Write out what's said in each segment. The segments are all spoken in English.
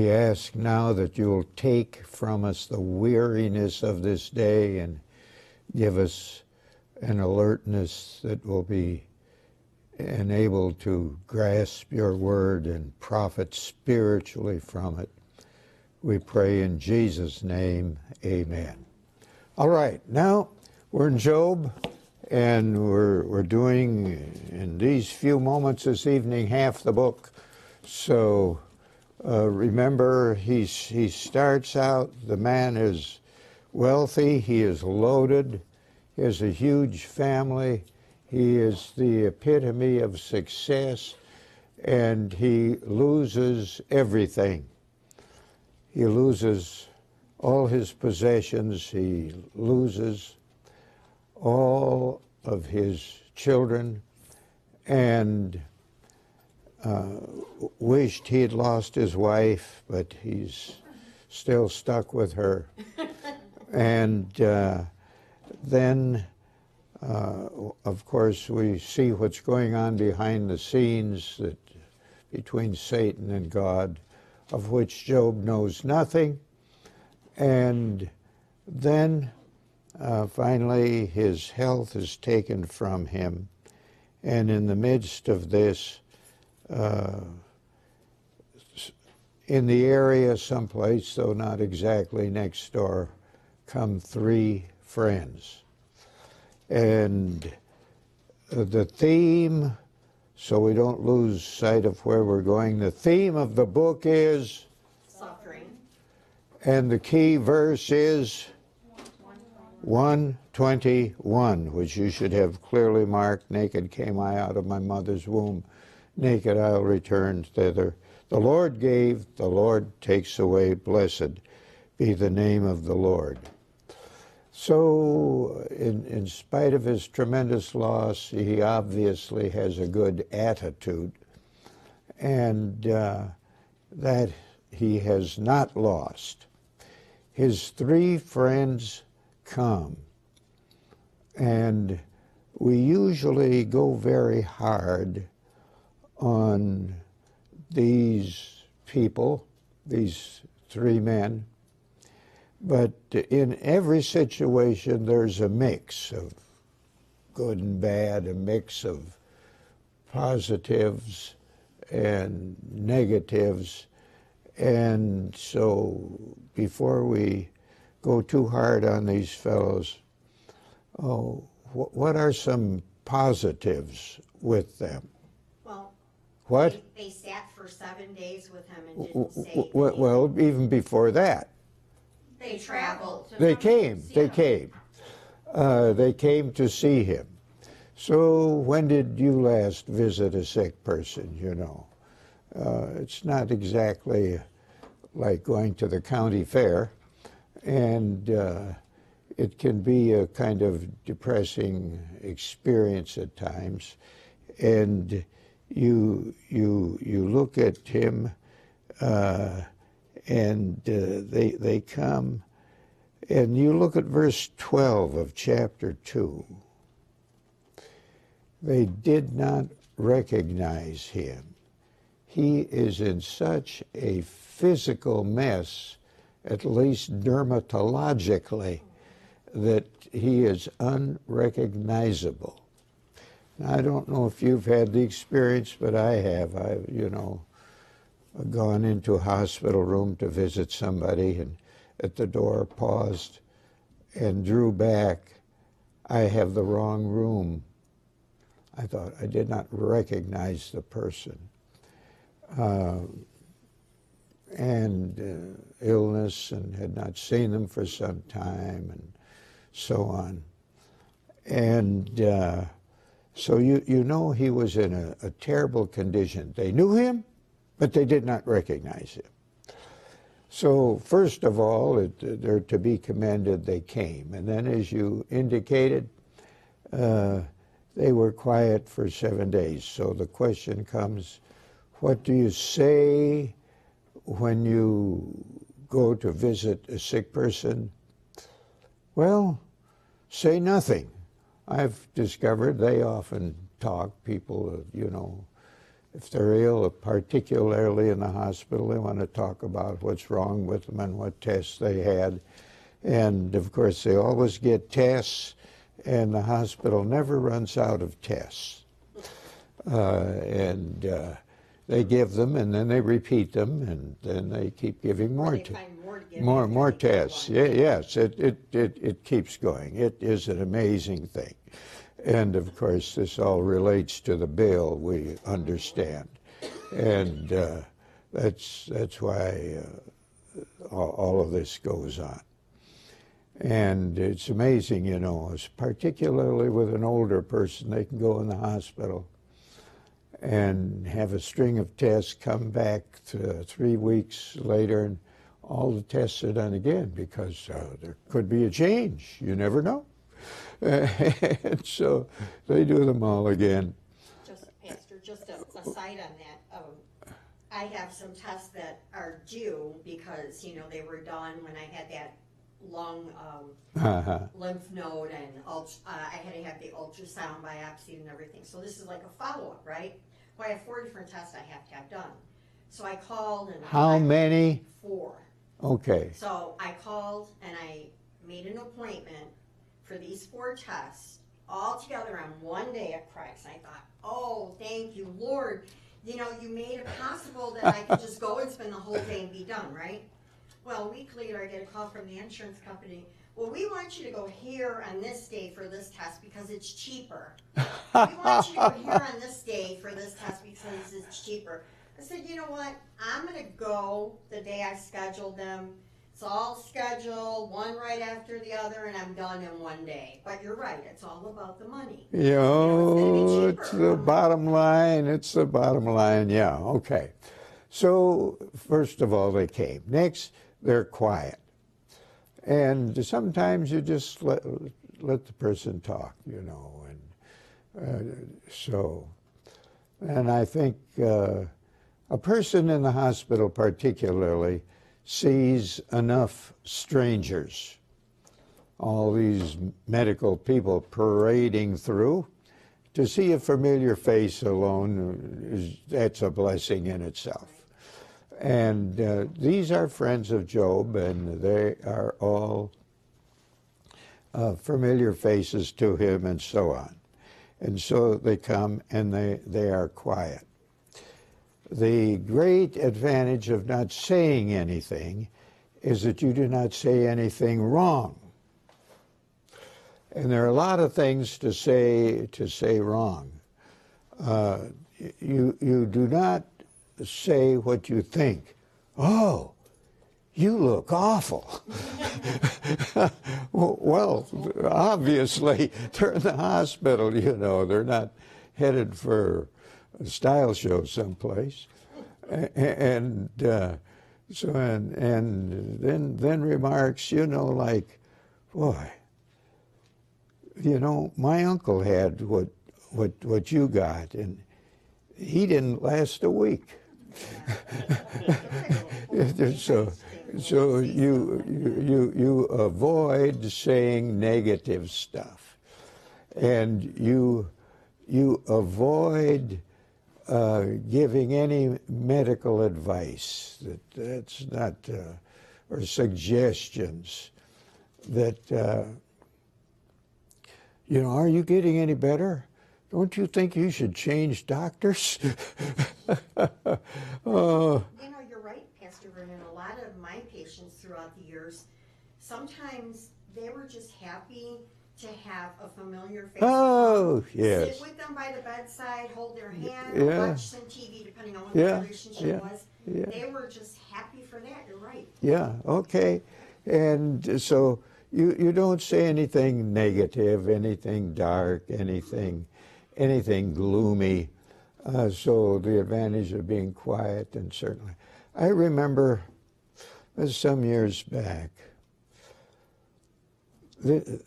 We ask now that you'll take from us the weariness of this day and give us an alertness that will be enabled to grasp your word and profit spiritually from it. We pray in Jesus' name, amen. All right, now we're in Job, and we're, we're doing in these few moments this evening half the book. So uh, remember, he's, he starts out, the man is wealthy, he is loaded, he has a huge family, he is the epitome of success, and he loses everything. He loses all his possessions, he loses all of his children, and uh, wished he had lost his wife, but he's still stuck with her. and uh, then, uh, of course, we see what's going on behind the scenes that between Satan and God, of which Job knows nothing. And then uh, finally, his health is taken from him. And in the midst of this, uh, in the area someplace, though not exactly next door, come three friends. And the theme, so we don't lose sight of where we're going, the theme of the book is suffering. And the key verse is 121, which you should have clearly marked Naked came I out of my mother's womb naked I'll return thither. The Lord gave, the Lord takes away. Blessed be the name of the Lord. So, in, in spite of his tremendous loss, he obviously has a good attitude, and uh, that he has not lost. His three friends come, and we usually go very hard on these people, these three men, but in every situation there's a mix of good and bad, a mix of positives and negatives. And so before we go too hard on these fellows, oh, what are some positives with them? What? They, they sat for seven days with him and didn't say. Well, well, even before that, They traveled. they came. They came. Uh, they came to see him. So when did you last visit a sick person? You know, uh, it's not exactly like going to the county fair, and uh, it can be a kind of depressing experience at times, and you you you look at him, uh, and uh, they they come, and you look at verse twelve of chapter two. They did not recognize him. He is in such a physical mess, at least dermatologically, that he is unrecognizable. I don't know if you've had the experience, but I have. I've, you know, gone into a hospital room to visit somebody and at the door paused and drew back. I have the wrong room. I thought I did not recognize the person. Uh, and uh, illness and had not seen them for some time and so on. And uh, so you, you know he was in a, a terrible condition. They knew him, but they did not recognize him. So first of all, it, they're to be commended they came. And then as you indicated, uh, they were quiet for seven days. So the question comes, what do you say when you go to visit a sick person? Well, say nothing. I've discovered they often talk, people, you know, if they're ill, particularly in the hospital, they want to talk about what's wrong with them and what tests they had. And of course, they always get tests, and the hospital never runs out of tests. Uh, and uh, they give them, and then they repeat them, and then they keep giving more. Find more to give more, more tests. Yeah, yes, it, it, it, it keeps going. It is an amazing thing. And of course, this all relates to the bill, we understand. And uh, that's, that's why uh, all, all of this goes on. And it's amazing, you know, particularly with an older person, they can go in the hospital and have a string of tests come back th- three weeks later and all the tests are done again because uh, there could be a change. You never know. and so they do them all again. Just, Pastor, just a, a side on that, um, I have some tests that are due because, you know, they were done when I had that lung, um, Uh-huh. lymph node and ult- uh, I had to have the ultrasound biopsy and everything. So this is like a follow-up, right? Well, I have four different tests I have to have done. So I called and. How I- many? Four. Okay. So I called and I made an appointment for these four tests all together on one day at Christ. I thought, oh, thank you, Lord. You know, you made it possible that I could just go and spend the whole day and be done, right? Well, a week later, I get a call from the insurance company. Well, we want you to go here on this day for this test because it's cheaper. We want you to go here on this day for this test because it's cheaper. I said, you know what? I'm gonna go the day I scheduled them. It's all scheduled, one right after the other, and I'm done in one day. But you're right, it's all about the money. You know, it's the bottom line. It's the bottom line. Yeah, okay. So, first of all, they came. Next, they're quiet. And sometimes you just let, let the person talk, you know. And uh, so, and I think uh, a person in the hospital, particularly, sees enough strangers all these medical people parading through. To see a familiar face alone is that's a blessing in itself. And uh, these are friends of Job, and they are all uh, familiar faces to him, and so on. And so they come and they, they are quiet. The great advantage of not saying anything is that you do not say anything wrong. And there are a lot of things to say to say wrong. Uh, you you do not say what you think. Oh, you look awful. well, obviously they're in the hospital. You know they're not headed for a style show someplace. And uh, so and and then then remarks. You know like, boy you know, my uncle had what what what you got, and he didn't last a week. so so you you you avoid saying negative stuff, and you you avoid uh, giving any medical advice that that's not uh, or suggestions that. Uh, you know, are you getting any better? Don't you think you should change doctors? oh, You know, you're right, Pastor Vernon. A lot of my patients throughout the years, sometimes they were just happy to have a familiar face. oh, yes. Sit with them by the bedside, hold their hand, Yeah. watch some TV, depending on what Yeah, the relationship yeah, was. yeah. They were just happy for that. You're right. Yeah, okay. And so you, you don't say anything negative, anything dark, anything, anything gloomy. Uh, so the advantage of being quiet and certainly. I remember uh, some years back, the,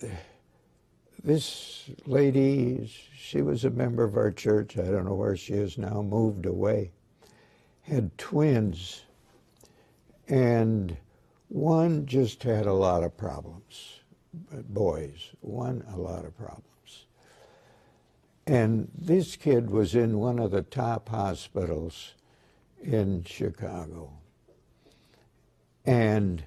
this lady, she was a member of our church, I don't know where she is now, moved away, had twins, and one just had a lot of problems, boys, one a lot of problems. And this kid was in one of the top hospitals in Chicago. And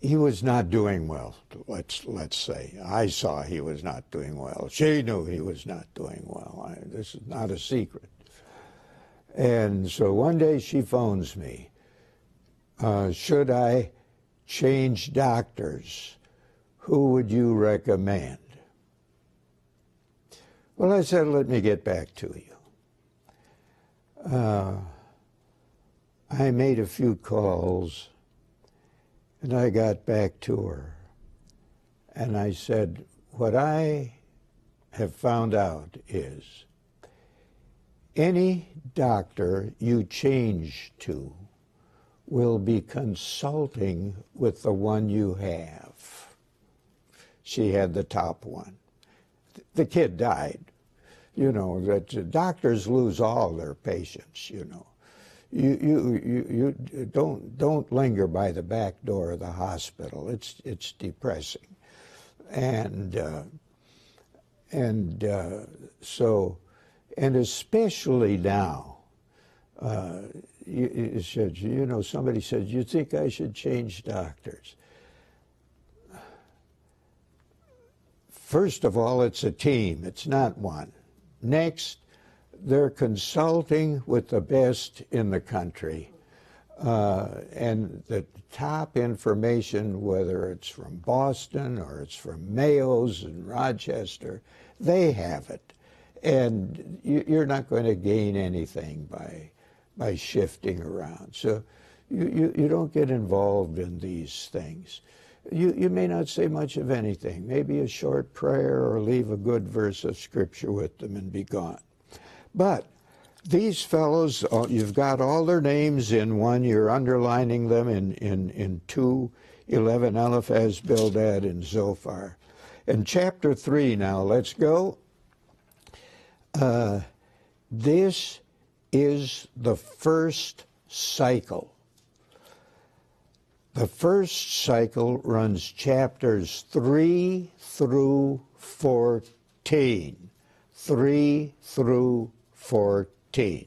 he was not doing well, let's, let's say. I saw he was not doing well. She knew he was not doing well. I, this is not a secret. And so one day she phones me. Uh, should I change doctors? Who would you recommend? Well, I said, let me get back to you. Uh, I made a few calls and I got back to her. And I said, what I have found out is any doctor you change to will be consulting with the one you have. She had the top one. The kid died. You know, that doctors lose all their patients, you know. You, you, you, you don't, don't linger by the back door of the hospital. It's, it's depressing. And, uh, and uh, so, and especially now, uh, you, you, said, you know, somebody said, you think I should change doctors? First of all, it's a team, it's not one. Next, they're consulting with the best in the country. Uh, and the top information, whether it's from Boston or it's from Mayo's and Rochester, they have it. And you, are not going to gain anything by, by shifting around. So you, you, you don't get involved in these things you, you may not say much of anything, maybe a short prayer or leave a good verse of scripture with them and be gone. But these fellows, uh, you've got all their names in one, you're underlining them in, in, in 2, 11, Eliphaz, Bildad, and Zophar. In chapter 3 now, let's go. Uh, this is the first cycle the first cycle runs chapters 3 through 14. 3 through 14.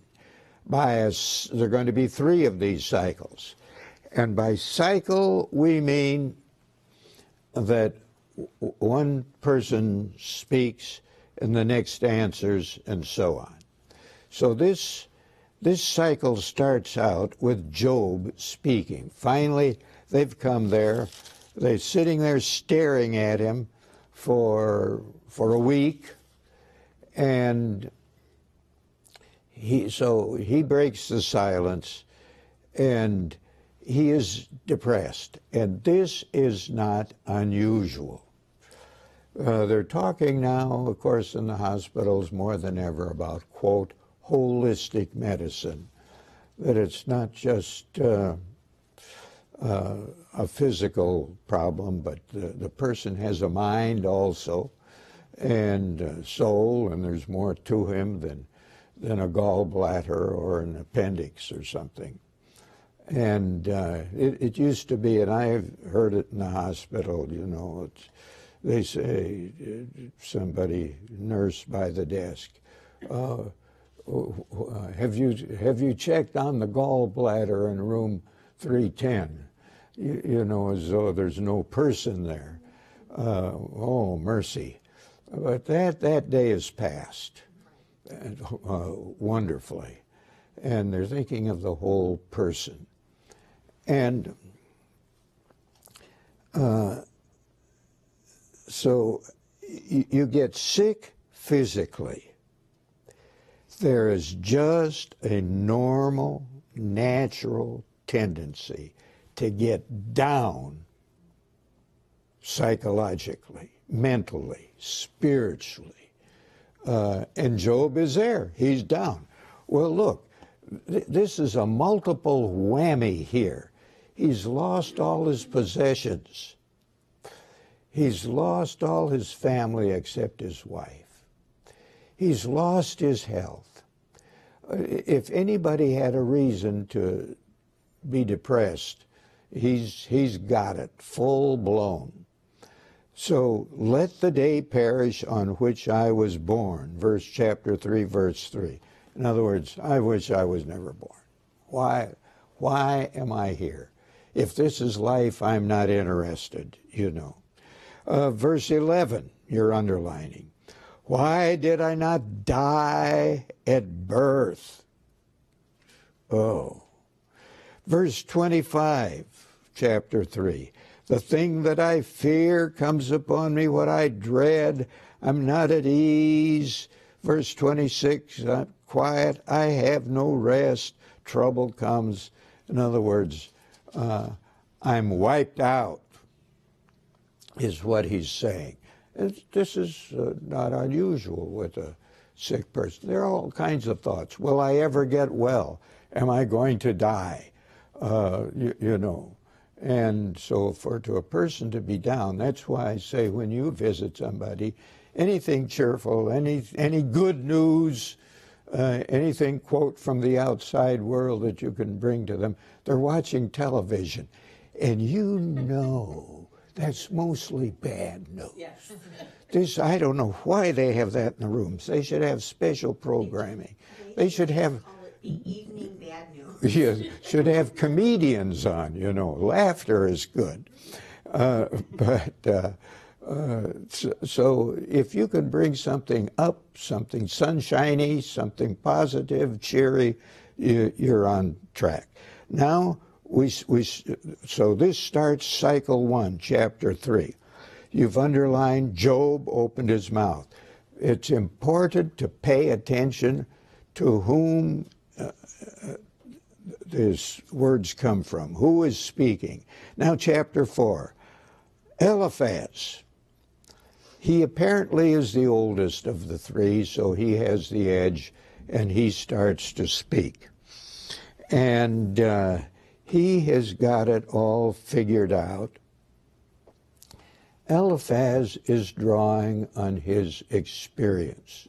By a, there are going to be three of these cycles. And by cycle, we mean that one person speaks and the next answers and so on. So this, this cycle starts out with Job speaking. Finally, They've come there. They're sitting there staring at him for for a week, and he so he breaks the silence, and he is depressed, and this is not unusual. Uh, they're talking now, of course, in the hospitals more than ever about quote holistic medicine, that it's not just. Uh, uh, a physical problem, but the, the person has a mind also and soul, and there's more to him than, than a gallbladder or an appendix or something. And uh, it, it, used to be, and I've heard it in the hospital, you know, they say, somebody, nurse by the desk, uh, have you have you checked on the gallbladder in room 310? you, you know, as though there's no person there. Uh, oh, mercy. But that, that day is past uh, wonderfully. And they're thinking of the whole person. And uh, so you get sick physically. There is just a normal, natural tendency to get down psychologically, mentally, spiritually. Uh, and Job is there. He's down. Well, look, th- this is a multiple whammy here. He's lost all his possessions. He's lost all his family except his wife. He's lost his health. If anybody had a reason to be depressed, He's, he's got it full blown. So let the day perish on which I was born. Verse chapter 3, verse 3. In other words, I wish I was never born. Why, why am I here? If this is life, I'm not interested, you know. Uh, verse 11, you're underlining. Why did I not die at birth? Oh. Verse 25, chapter 3. The thing that I fear comes upon me, what I dread. I'm not at ease. Verse 26, I'm quiet. I have no rest. Trouble comes. In other words, uh, I'm wiped out, is what he's saying. This is uh, not unusual with a sick person. There are all kinds of thoughts. Will I ever get well? Am I going to die? Uh, you, you know. And so, for to a person to be down, that's why I say when you visit somebody, anything cheerful, any any good news, uh, anything quote from the outside world that you can bring to them, they're watching television, and you know that's mostly bad news. Yes. This I don't know why they have that in the rooms. They should have special programming. They should have Call it the evening bad news. Yes, should have comedians on, you know. Laughter is good. Uh, but uh, uh, so, so if you can bring something up, something sunshiny, something positive, cheery, you, you're on track. Now, we, we, so this starts cycle one, chapter three. You've underlined Job opened his mouth. It's important to pay attention to whom these words come from. Who is speaking? Now, chapter 4. Eliphaz. He apparently is the oldest of the three, so he has the edge, and he starts to speak. And uh, he has got it all figured out. Eliphaz is drawing on his experience.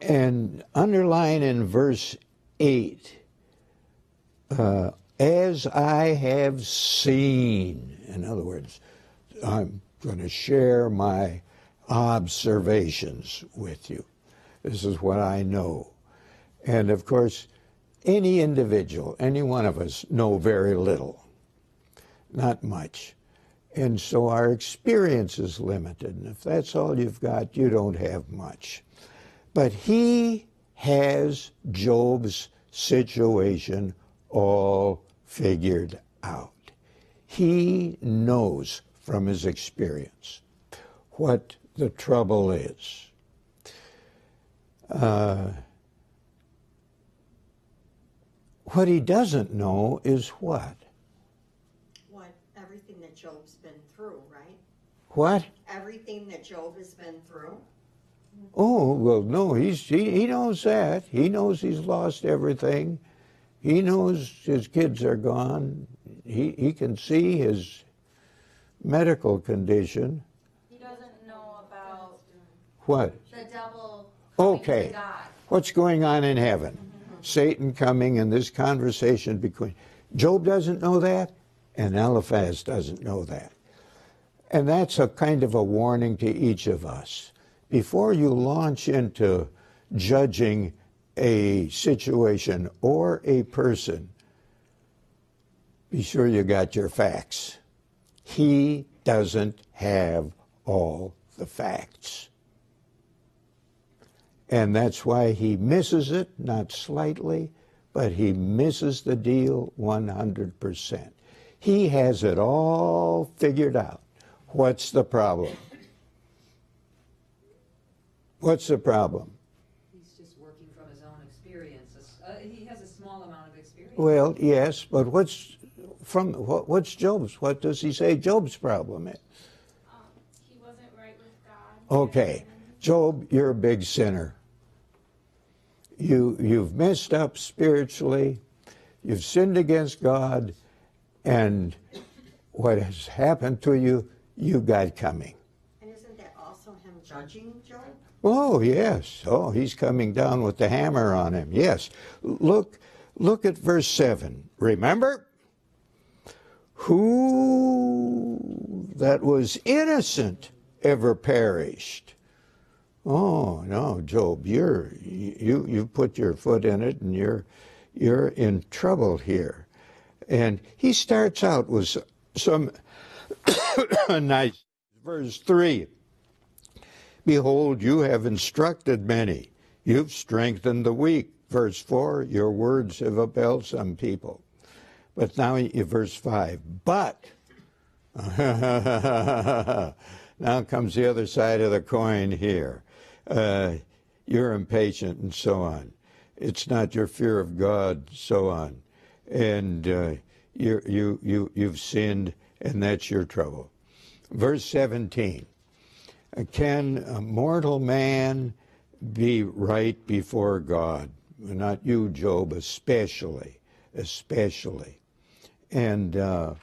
And underline in verse 8, uh, as I have seen, in other words, I'm going to share my observations with you. This is what I know. And of course, any individual, any one of us, know very little, not much. And so our experience is limited. And if that's all you've got, you don't have much. But he has Job's situation all figured out. He knows from his experience what the trouble is. Uh, what he doesn't know is what? What, everything that Job's been through, right? What? Everything that Job has been through. Oh, well, no, he's, he, he knows that. He knows he's lost everything. He knows his kids are gone. He, he can see his medical condition. He doesn't know about What? the devil Okay. to God. What's going on in heaven? Mm-hmm. Satan coming and this conversation between. Job doesn't know that, and Eliphaz doesn't know that. And that's a kind of a warning to each of us. Before you launch into judging a situation or a person, be sure you got your facts. He doesn't have all the facts. And that's why he misses it, not slightly, but he misses the deal 100%. He has it all figured out. What's the problem? What's the problem? He's just working from his own experiences. Uh, he has a small amount of experience. Well, yes, but what's from what, what's Job's? What does he say Job's problem is? Um, he wasn't right with God. Okay, Job, you're a big sinner. You you've messed up spiritually. You've sinned against God, and what has happened to you, you got coming. And isn't that also him judging Job? Oh yes. Oh, he's coming down with the hammer on him. Yes. Look, look at verse seven. Remember, who that was innocent ever perished? Oh no, Job, you're you you put your foot in it, and you're you're in trouble here. And he starts out with some nice verse three. Behold, you have instructed many; you've strengthened the weak. Verse four, your words have upheld some people. But now, verse five, but. now comes the other side of the coin here uh, you're impatient and so on. It's not your fear of God, so on. And uh, you, you, you, you've sinned, and that's your trouble. Verse 17 Can a mortal man be right before God? Not you, Job, especially, especially. And uh,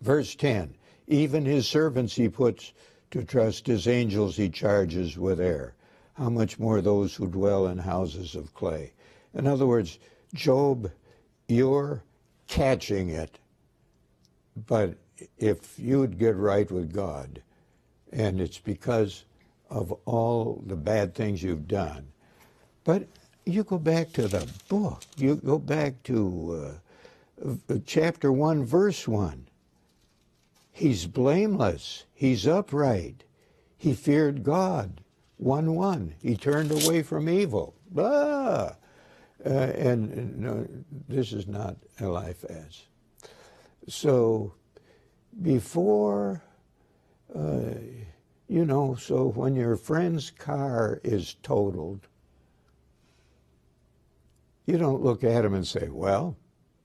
verse 10 Even his servants he puts to trust his angels he charges with air. How much more those who dwell in houses of clay? In other words, Job, you're catching it, but if you'd get right with God, and it's because of all the bad things you've done, but you go back to the book, you go back to uh, chapter 1, verse 1. He's blameless. He's upright. He feared God. 1 1. He turned away from evil. Ah! Uh, and no, this is not Eliphaz. So before, uh, you know, so when your friend's car is totaled, you don't look at him and say, well,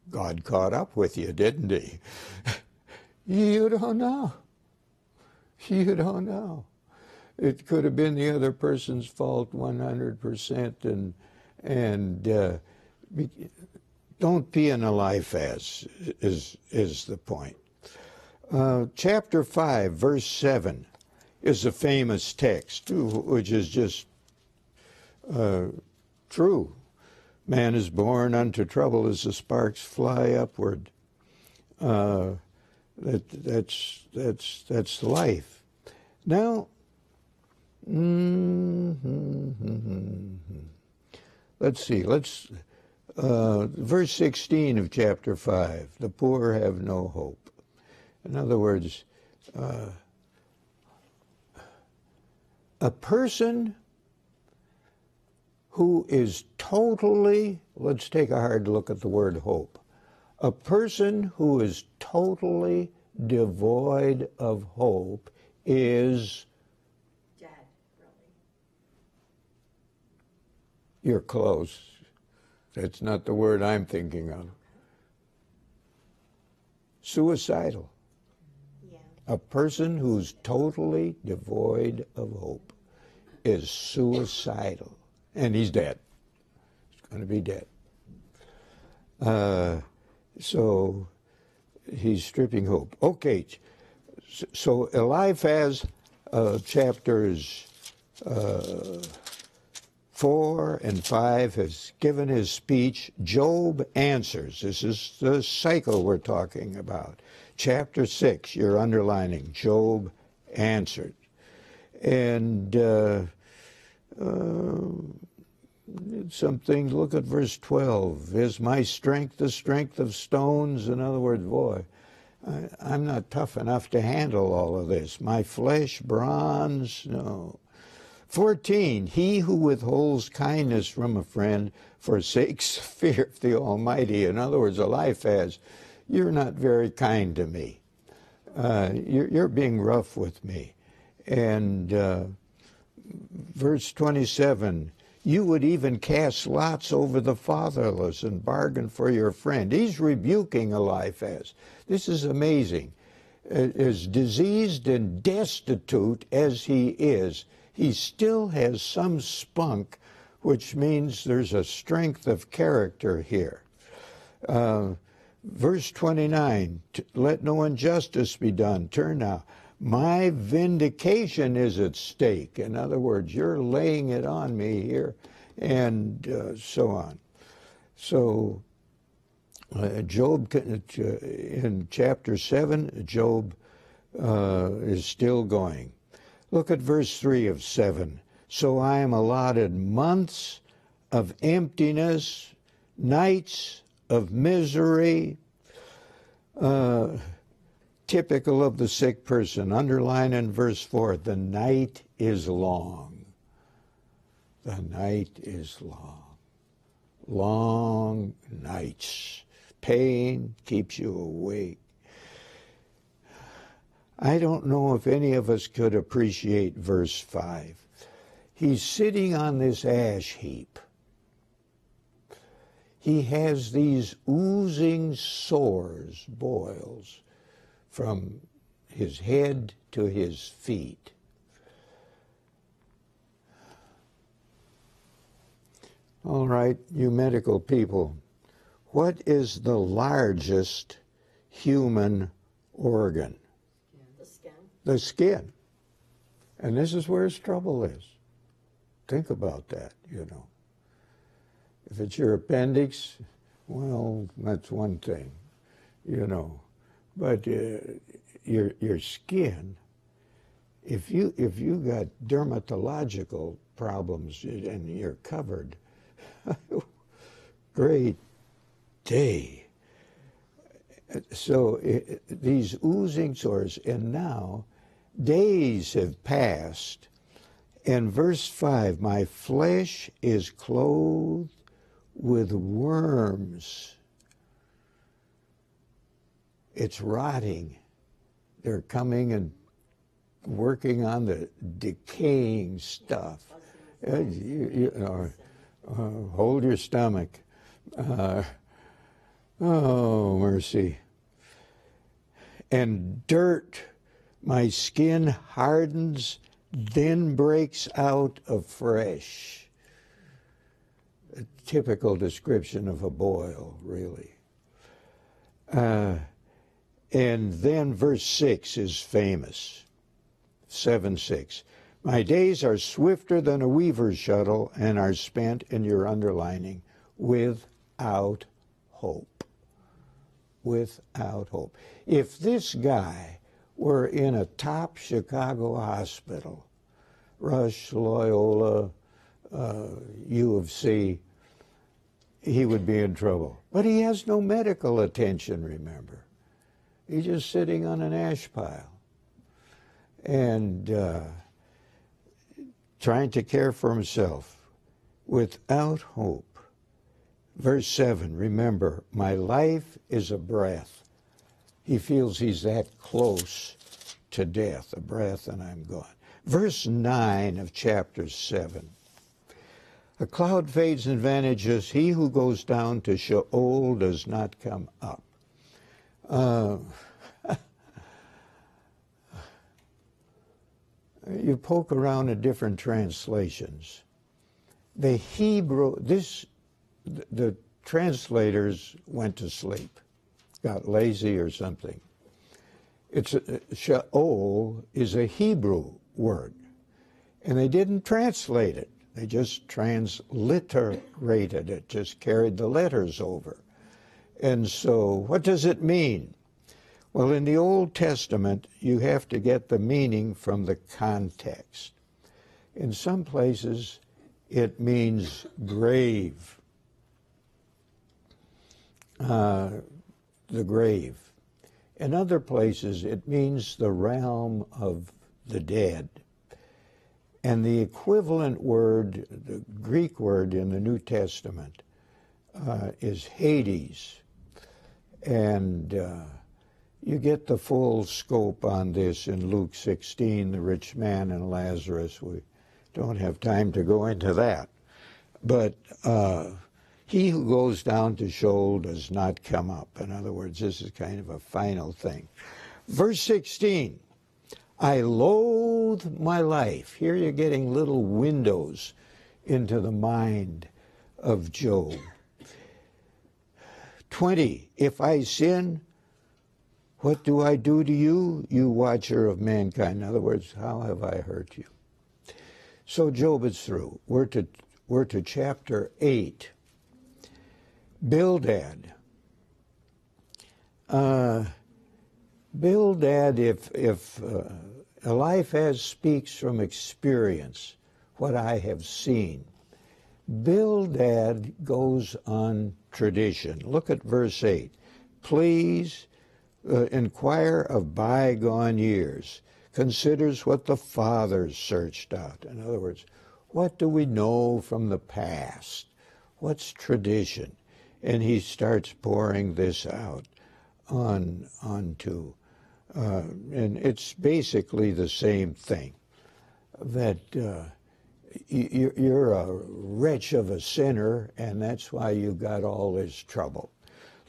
God caught up with you, didn't he? You don't know. You don't know. It could have been the other person's fault 100%, and and uh, don't be in an Eliphaz is is the point. Uh, chapter five, verse seven, is a famous text, which is just uh, true. Man is born unto trouble as the sparks fly upward. Uh, that, that's, that's, that's life. Now, mm-hmm, let's see, let's, uh, verse 16 of chapter 5 the poor have no hope. In other words, uh, a person who is totally, let's take a hard look at the word hope. A person who is totally devoid of hope is. Dead, really. You're close. That's not the word I'm thinking of. Suicidal. A person who's totally devoid of hope is suicidal. And he's dead. He's going to be dead. Uh, so he's stripping hope. Okay, so Eliphaz uh, chapters uh, 4 and 5 has given his speech. Job answers. This is the cycle we're talking about. Chapter 6, you're underlining. Job answered. And uh, uh some things. Look at verse 12. Is my strength the strength of stones? In other words, boy, I, am not tough enough to handle all of this. My flesh, bronze? No. 14. He who withholds kindness from a friend forsakes fear of the Almighty. In other words, Eliphaz, you're not very kind to me. Uh, you're, you're, being rough with me. And uh, verse 27 you would even cast lots over the fatherless and bargain for your friend. He's rebuking Eliphaz. This is amazing. As diseased and destitute as he is, he still has some spunk, which means there's a strength of character here. Uh, verse 29 let no injustice be done. Turn now. My vindication is at stake. In other words, you're laying it on me here, and uh, so on. So, Uh, Job, uh, in chapter 7, Job uh, is still going. Look at verse 3 of 7. So I am allotted months of emptiness, nights of misery, uh, typical of the sick person. Underline in verse 4 the night is long. The night is long. Long nights. Pain keeps you awake. I don't know if any of us could appreciate verse 5. He's sitting on this ash heap. He has these oozing sores, boils, from his head to his feet. All right, you medical people, what is the largest human organ? The skin. And this is where his trouble is. Think about that, you know. If it's your appendix, well, that's one thing, you know. But uh, your your skin, if you if you got dermatological problems and you're covered, great day. So i these oozing sores, and now days have passed. And verse 5 My flesh is clothed with worms. It's rotting. They're coming and working on the decaying stuff. Uh, you- you know, uh, hold your stomach. Uh, oh, mercy. And dirt, my skin hardens, then breaks out afresh. A typical description of a boil, really. Uh, and then verse 6 is famous 7 6. My days are swifter than a weaver's shuttle and are spent in your underlining without hope. Without hope. If this guy were in a top Chicago hospital, Rush, Loyola, uh, U of C, he would be in trouble. But he has no medical attention, remember. He's just sitting on an ash pile and uh, trying to care for himself without hope. Verse 7 Remember, my life is a breath. He feels he's that close to death, a breath, and I'm gone. Verse 9 of chapter 7. A cloud fades and vanishes. He who goes down to Sheol does not come up. Uh, you poke around at different translations. The Hebrew, this, the translators went to sleep, got lazy or something. It's Sheol is a Hebrew word, and they didn't translate it. They just transliterated it, just carried the letters over. And so, what does it mean? Well, in the Old Testament, you have to get the meaning from the context. In some places, it means grave, uh, the grave. In other places, it means the realm of the dead. And the equivalent word, the Greek word in the New Testament, uh, is Hades. And uh, you get the full scope on this in Luke 16, the rich man and Lazarus. We don't have time to go into that. But uh, he who goes down to Sheol does not come up. In other words, this is kind of a final thing. Verse 16 I loathe my life. Here you're getting little windows into the mind of Job. 20 If I sin, what do I do to you, you watcher of mankind? In other words, how have I hurt you? So Job is through. We're to, we're to chapter 8. Bildad. Uh, Bildad, if if uh, Eliphaz speaks from experience, what I have seen, Bildad goes on tradition. Look at verse eight. Please uh, inquire of bygone years. Considers what the fathers searched out. In other words, what do we know from the past? What's tradition? And he starts pouring this out on onto, uh, and it's basically the same thing. That uh, you, you're a wretch of a sinner, and that's why you got all this trouble.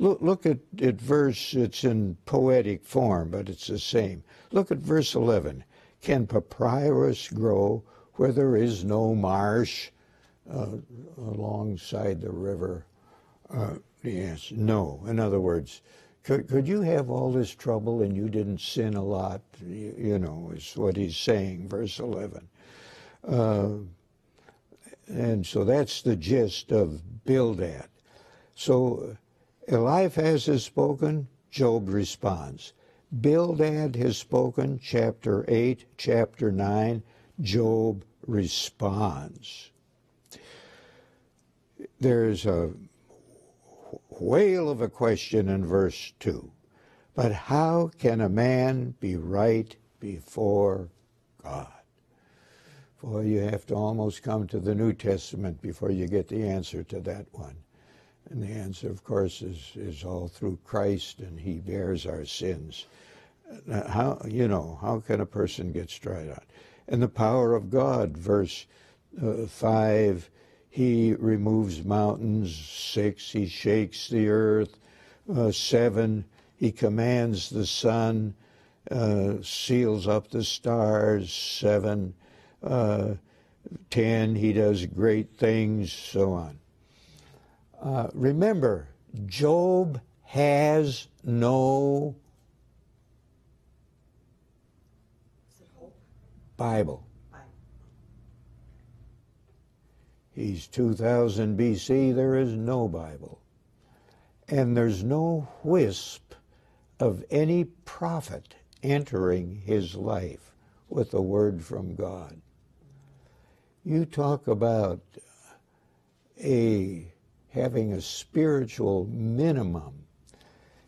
Look, look at, at verse, it's in poetic form, but it's the same. Look at verse 11. Can papyrus grow where there is no marsh uh, alongside the river? Uh, no. In other words, could, could you have all this trouble and you didn't sin a lot? You, you know, is what he's saying, verse 11. Uh, and so that's the gist of Bildad. So Eliphaz has spoken, Job responds. Bildad has spoken, chapter 8, chapter 9, Job responds. There's a whale of a question in verse 2. But how can a man be right before God? Boy, you have to almost come to the New Testament before you get the answer to that one. And the answer, of course, is, is all through Christ, and He bears our sins. Now, How you know how can a person get straight on? And the power of God, verse uh, five, He removes mountains. Six, He shakes the earth. Uh, seven, He commands the sun, uh, seals up the stars. Seven, uh, ten, He does great things. So on. Uh, remember, Job has no? Bible. Bible. He's 2000 BC, there is no Bible. And there's no wisp of any prophet entering his life with a word from God. You talk about a having a spiritual minimum.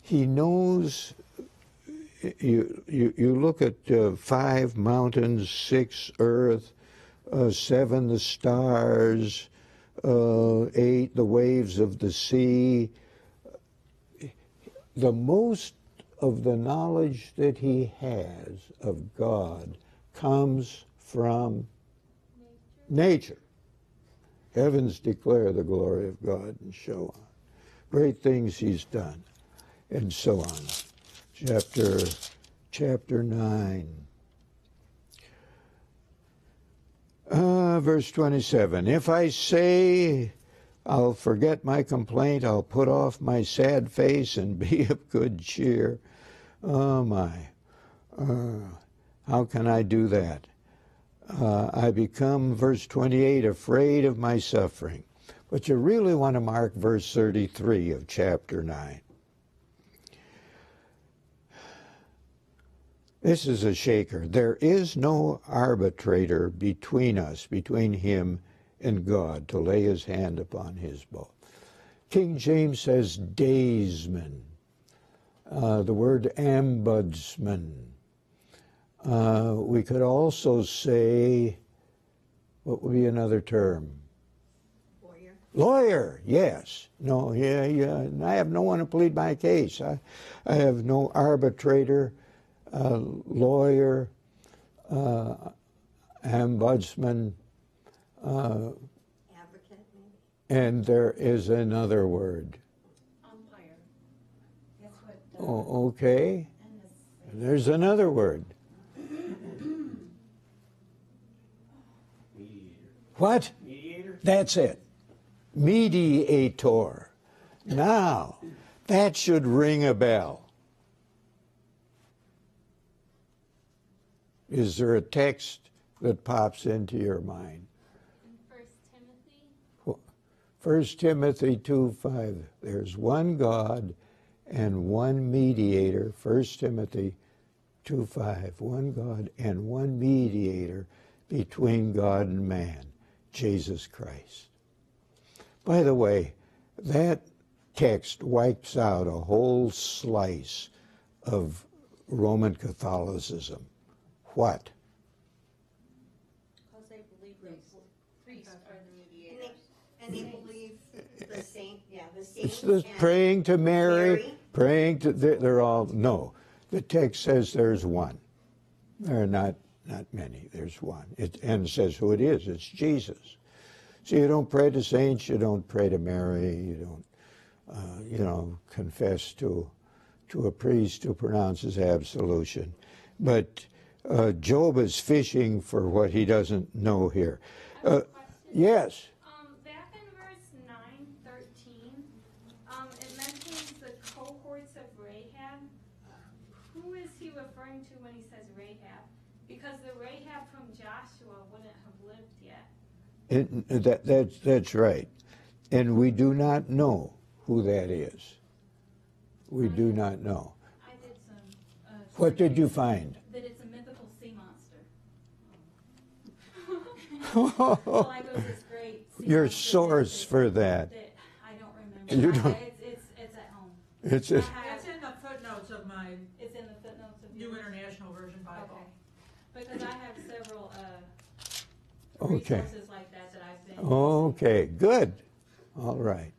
He knows you, you, you look at uh, five mountains, six earth, uh, seven the stars, uh, eight the waves of the sea. The most of the knowledge that he has of God comes from nature. Heavens declare the glory of God and so on. Great things he's done, and so on chapter chapter 9 uh, verse 27 if i say i'll forget my complaint i'll put off my sad face and be of good cheer oh my. Uh, how can i do that? Uh, i become verse 28 afraid of my suffering. But you really want to mark verse 33 of chapter 9 This is a shaker. There is no arbitrator between us, between him and God, to lay his hand upon his bow. King James says daysman. Uh, the word ombudsman. Uh, we could also say, what would be another term? Lawyer. Lawyer, yes. No, yeah, yeah. I have no one to plead my case. I, I have no arbitrator lawyer, uh, ombudsman, uh, Advocate, and there is another word. Umpire. That's what. Oh, okay. And There's another word. Mediator. What? Mediator? That's it. Mediator. Now, that should ring a bell. Is there a text that pops into your mind? in First Timothy, First Timothy 2 5. There's one God and one mediator, 1 Timothy 2 5, one God and one mediator between God and man, Jesus Christ. By the way, that text wipes out a whole slice of Roman Catholicism. What? Because they believe the priests are the And mediators. they, and they believe the saint, yeah, the It's saints. the praying to Mary, Mary. praying to, they're, they're all, no. The text says there's one. There are not, not many, there's one. It, and it says who it is, it's Jesus. So you don't pray to saints, you don't pray to Mary, you don't, uh, you know, confess to, to a priest who pronounces absolution. But uh, Job is fishing for what he doesn't know here. I have a Uh, yes, Um, back in verse nine thirteen, um, it mentions the cohorts of Rahab. Who is he referring to when he says Rahab? Because the Rahab from Joshua wouldn't have lived yet. It, that, that's, that's right. And we do not know who that is. We do not know. I did some. Uh, What did you find? That it's a mythical sea monster. Well, I go to this great. sea Your source that- for that. that I don't remember. You don't- It's, it's, it's at home. It's I a, have- It's in the footnotes of my It's in the footnotes of New yours? International Version Bible. Okay. Because I have several, uh, Okay. resources like that that I've been. okay, good. All right.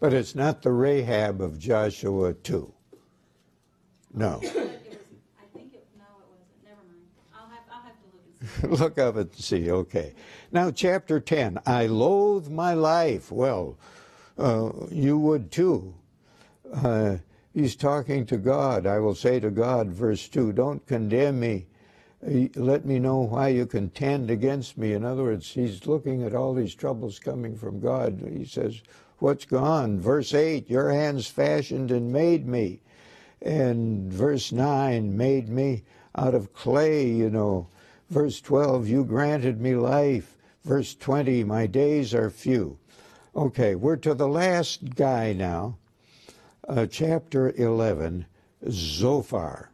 But it's not the Rahab of Joshua 2. No. But it was, I think it, no, it wasn't. Never mind. I'll have, I'll have to look up and see, okay. Now, chapter 10 I loathe my life. Well, uh, you would too. Uh, he's talking to God. I will say to God, verse 2, don't condemn me. Uh, Let me know why you contend against me. In other words, he's looking at all these troubles coming from God. He says, What's gone? Verse 8, Your hands fashioned and made me. And verse 9, made me out of clay, you know. Verse 12, you granted me life. Verse 20, my days are few. Okay, we're to the last guy now. Uh, chapter 11, Zophar.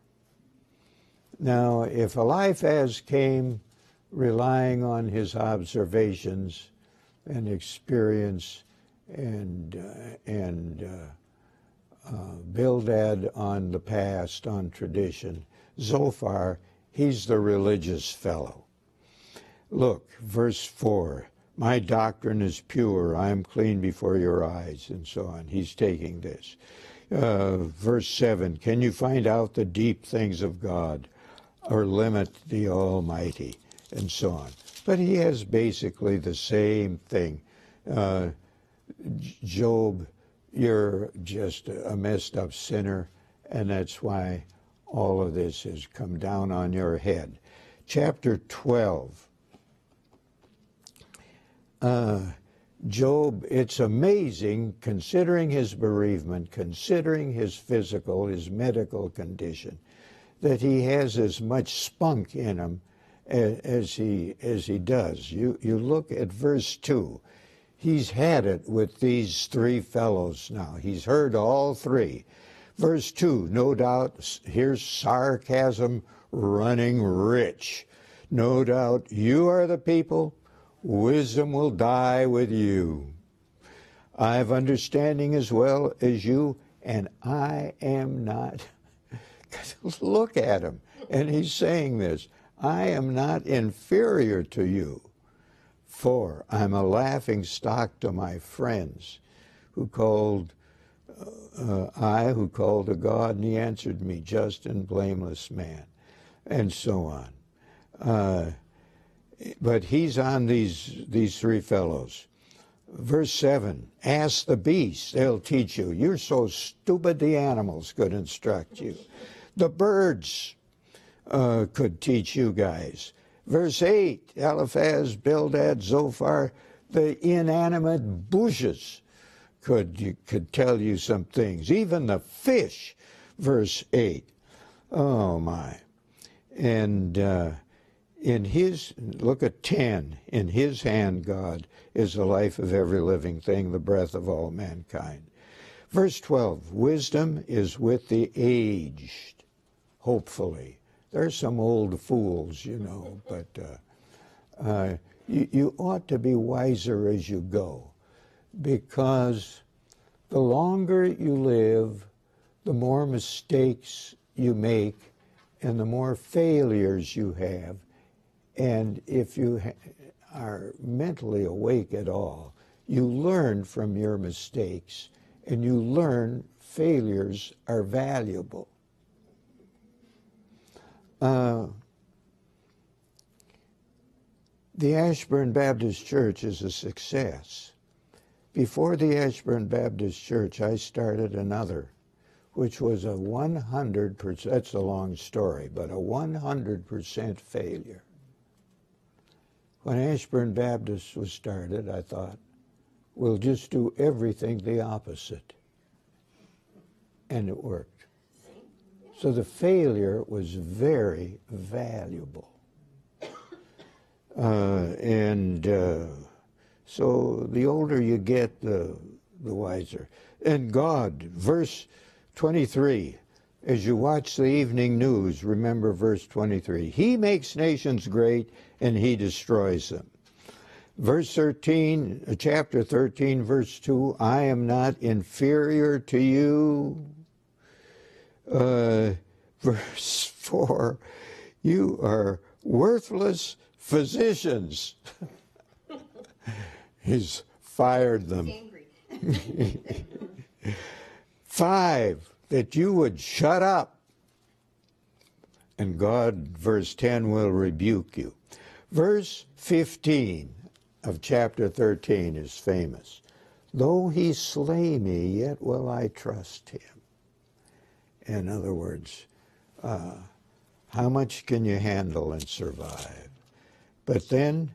Now, if Eliphaz came relying on his observations and experience and, uh, and uh, uh, Bildad on the past, on tradition. Zophar, he's the religious fellow. Look, verse 4 My doctrine is pure, I am clean before your eyes, and so on. He's taking this. Uh, verse 7 Can you find out the deep things of God or limit the Almighty? And so on. But he has basically the same thing. Uh, Job, you're just a messed up sinner, and that's why all of this has come down on your head. Chapter 12. Uh, Job, it's amazing considering his bereavement, considering his physical, his medical condition, that he has as much spunk in him as, as he as he does. You you look at verse two. He's had it with these three fellows now. He's heard all three. Verse 2, no doubt, here's sarcasm running rich. No doubt you are the people, wisdom will die with you. I have understanding as well as you, and I am not. Look at him. And he's saying this I am not inferior to you. For I'm a laughing stock to my friends who called, uh, I who called to God, and he answered me, just and blameless man, and so on. Uh, but he's on these, these three fellows. Verse 7 Ask the beasts, they'll teach you. You're so stupid, the animals could instruct you. The birds uh, could teach you guys. Verse 8 Eliphaz, Bildad, Zophar, the inanimate bushes could, you could tell you some things. Even the fish, verse 8. Oh my. And uh, in his, look at 10. In his hand, God, is the life of every living thing, the breath of all mankind. Verse 12 Wisdom is with the aged, hopefully. There's some old fools, you know, but uh, uh, you, you ought to be wiser as you go because the longer you live, the more mistakes you make and the more failures you have. And if you are mentally awake at all, you learn from your mistakes and you learn failures are valuable. Uh, the Ashburn Baptist Church is a success. Before the Ashburn Baptist Church, I started another, which was a 100%, that's a long story, but a 100% failure. When Ashburn Baptist was started, I thought, we'll just do everything the opposite. And it worked. So the failure was very valuable. Uh, and uh, so the older you get, the, the wiser. And God, verse 23, as you watch the evening news, remember verse 23 He makes nations great and He destroys them. Verse 13, uh, chapter 13, verse 2 I am not inferior to you. Uh, verse 4 You are worthless physicians. He's fired them. Five, that you would shut up. And God, verse 10, will rebuke you. Verse 15 of chapter 13 is famous. Though he slay me, yet will I trust him. In other words, uh, how much can you handle and survive? But then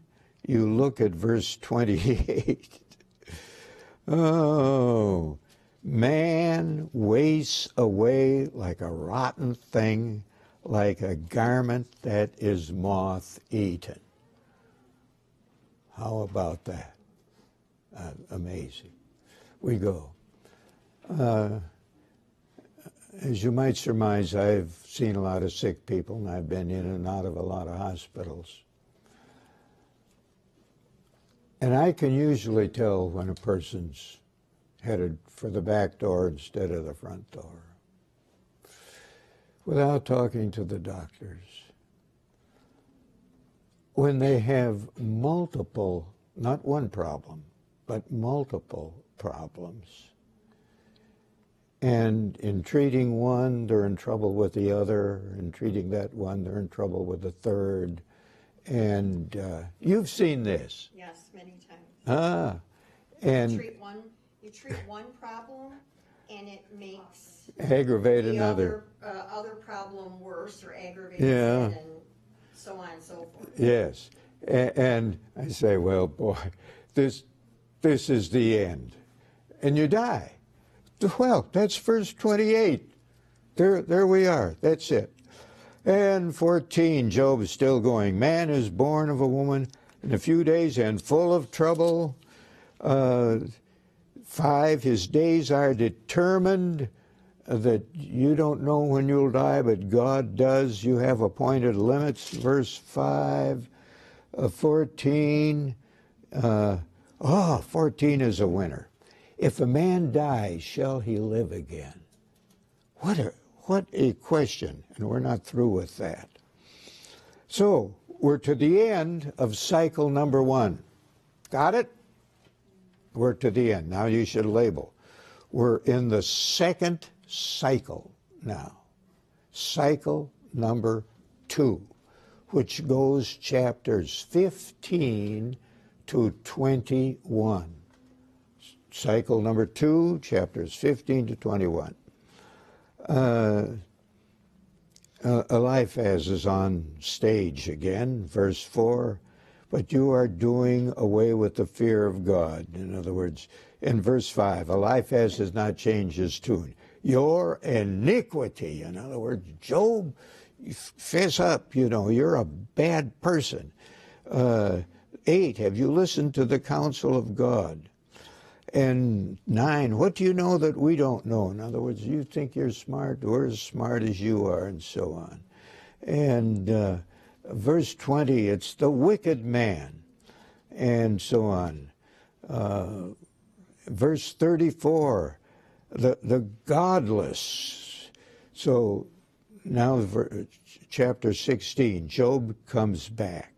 you look at verse 28. oh, man wastes away like a rotten thing, like a garment that is moth eaten. How about that? Uh, amazing. We go. Uh, as you might surmise, I've seen a lot of sick people and I've been in and out of a lot of hospitals. And I can usually tell when a person's headed for the back door instead of the front door without talking to the doctors. When they have multiple, not one problem, but multiple problems. And in treating one, they're in trouble with the other. In treating that one, they're in trouble with the third. And uh, you've seen this. Yes, many times. Ah. You And treat one, you treat one problem and it makes aggravate the another. other, uh, other problem worse or aggravates Yeah. it and so on and so forth. Yes. A- And I say, well, boy, this, this is the end. And you die. Well, that's verse 28. There, there we are. That's it. And 14, Job is still going. Man is born of a woman in a few days and full of trouble. Uh, five, his days are determined uh, that you don't know when you'll die, but God does. You have appointed limits. Verse 5. Uh, 14. Uh, oh, 14 is a winner. If a man dies, shall he live again? What a, what a question, and we're not through with that. So, we're to the end of cycle number one. Got it? We're to the end. Now you should label. We're in the second cycle now. Cycle number two, which goes chapters 15 to 21. Cycle number two, chapters 15 to 21. Uh, uh, Eliphaz is on stage again, verse 4. But you are doing away with the fear of God. In other words, in verse 5, Eliphaz has not changed his tune. Your iniquity, in other words, Job, fess up, you know, you're a bad person. Uh, 8, have you listened to the counsel of God? And nine, what do you know that we don't know? In other words, you think you're smart, we're as smart as you are, and so on. And uh, verse 20, it's the wicked man, and so on. Uh, verse 34, the, the godless. So now, ver- chapter 16, Job comes back.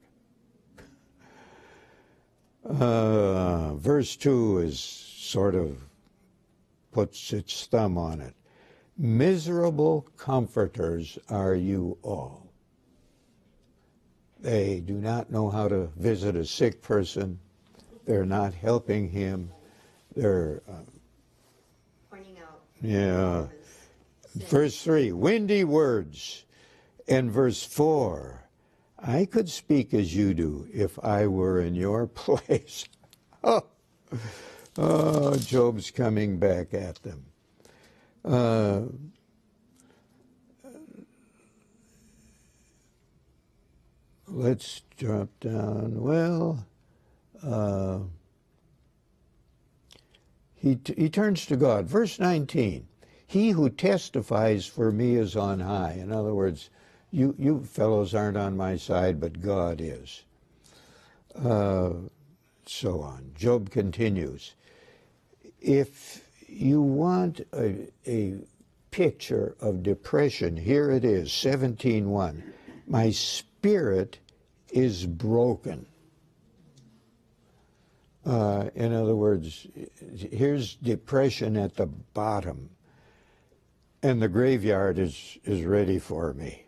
Uh, verse 2 is sort of puts its thumb on it. Miserable comforters are you all. They do not know how to visit a sick person. They're not helping him. They're, uh, Pointing out. yeah. Verse 3, windy words. And verse 4, I could speak as you do if I were in your place. oh, oh, Job's coming back at them. Uh, let's drop down. Well, uh, he, he turns to God. Verse 19 He who testifies for me is on high. In other words, you, you fellows aren't on my side, but God is. Uh, so on. Job continues. If you want a, a picture of depression, here it is, 17.1. My spirit is broken. Uh, in other words, here's depression at the bottom, and the graveyard is, is ready for me.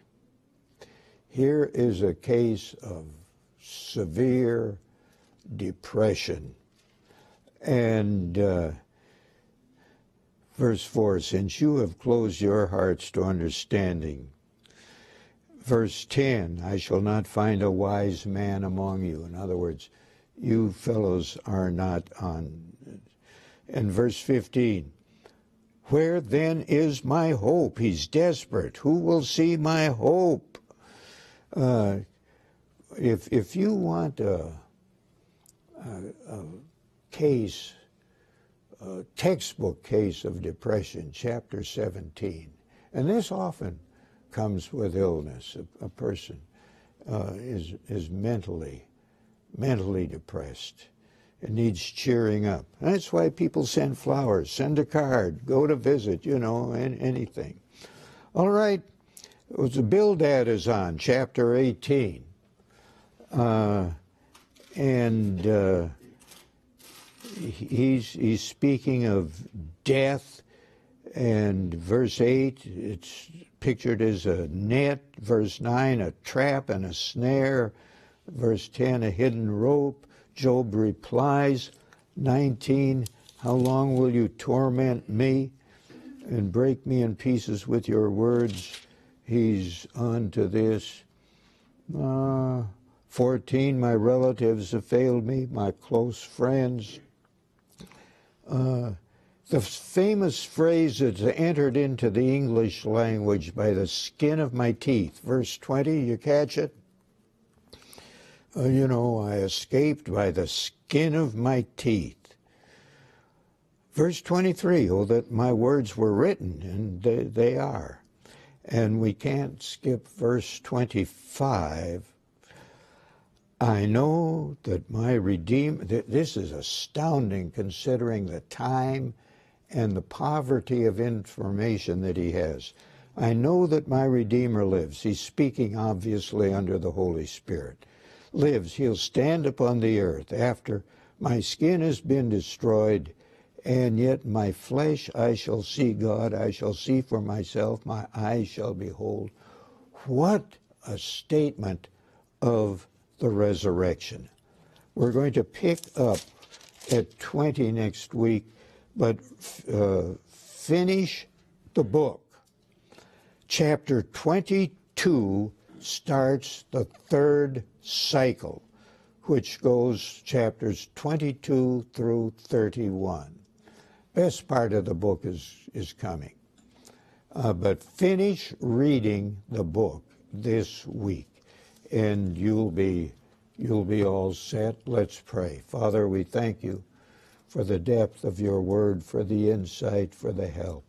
Here is a case of severe depression. And uh, verse 4 since you have closed your hearts to understanding. Verse 10 I shall not find a wise man among you. In other words, you fellows are not on. And verse 15 Where then is my hope? He's desperate. Who will see my hope? Uh, if, if you want a, a, a case, textbook case of depression, chapter 17, and this often comes with illness, a, a person uh, is, is mentally mentally depressed. It needs cheering up. That's why people send flowers, send a card, go to visit, you know, and anything. All right, it was Bildad is on, chapter 18. Uh, and uh, he's, he's speaking of death. And verse 8, it's pictured as a net. Verse 9, a trap and a snare. Verse 10, a hidden rope. Job replies, 19, how long will you torment me and break me in pieces with your words? He's on to this. Uh, 14, my relatives have failed me, my close friends. Uh, the famous phrase that's entered into the English language by the skin of my teeth, verse 20, you catch it? Uh, you know, I escaped by the skin of my teeth. Verse 23, oh, that my words were written, and they, they are. And we can't skip verse 25. I know that my Redeemer, this is astounding considering the time and the poverty of information that he has. I know that my Redeemer lives. He's speaking obviously under the Holy Spirit. Lives. He'll stand upon the earth after my skin has been destroyed, and yet my flesh I shall see God. I shall see for myself. My eyes shall behold. What a statement of the resurrection. We're going to pick up at 20 next week, but uh, finish the book. Chapter 22 starts the third cycle, which goes chapters 22 through 31. Best part of the book is, is coming. Uh, but finish reading the book this week and you'll be you'll be all set. Let's pray. Father, we thank you for the depth of your word, for the insight, for the help.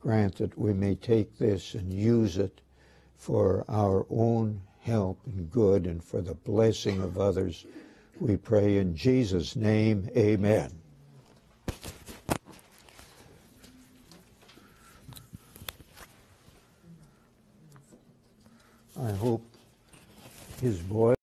Grant that we may take this and use it for our own help and good and for the blessing of others. We pray in Jesus' name, amen. I hope his boy.